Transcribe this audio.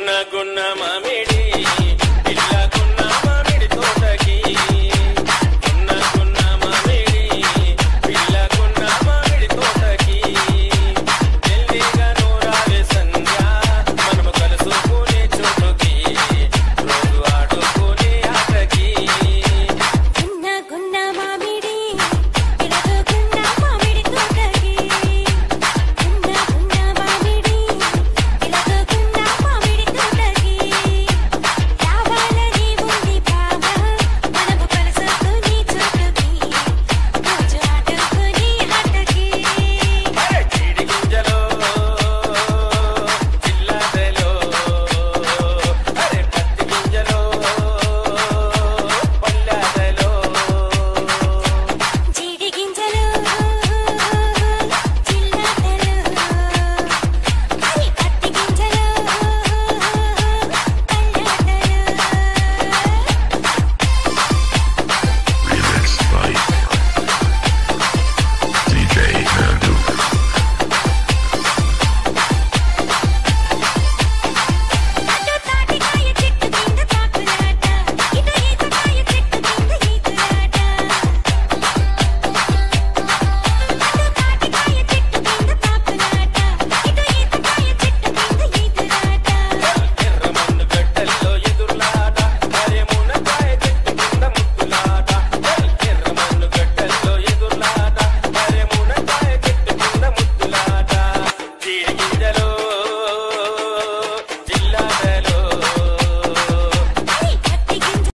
గున్న గున్న మమిడి